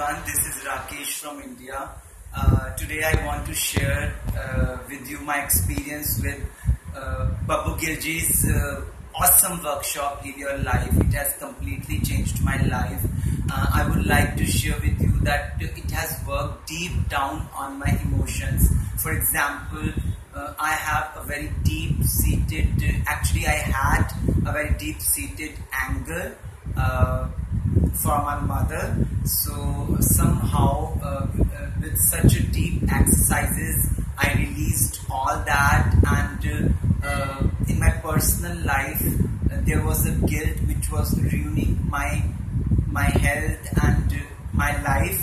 everyone, this is Rakesh from India. Uh, today I want to share uh, with you my experience with uh, Babbu Gillji's uh, awesome workshop Live Your Life. It has completely changed my life. Uh, I would like to share with you that it has worked deep down on my emotions. For example, uh, I have a very deep seated, actually I had a very deep seated anger for my mother. So somehow uh, with such a deep exercises, I released all that and uh, in my personal life, uh, there was a guilt which was ruining my my health and my life.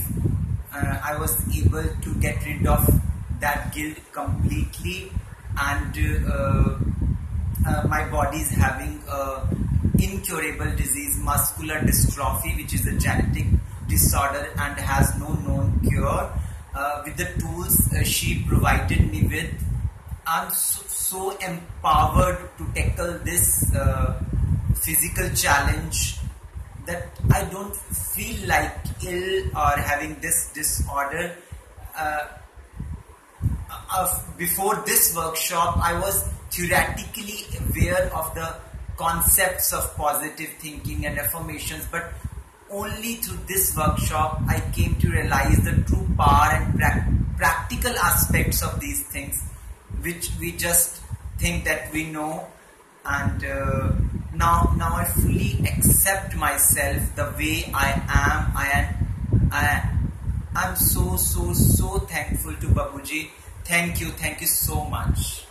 Uh, I was able to get rid of that guilt completely and uh, uh, my body is having a incurable disease, muscular dystrophy, which is a genetic disorder and has no known cure. Uh, with the tools uh, she provided me with, I'm so, so empowered to tackle this uh, physical challenge that I don't feel like ill or having this disorder. Uh, before this workshop, I was theoretically aware of the concepts of positive thinking and affirmations, but only through this workshop I came to realize the true power and pra- practical aspects of these things, which we just think that we know. And uh, now, now I fully accept myself the way I am. I am. I, I'm so so so thankful to Babuji. Thank you, thank you so much.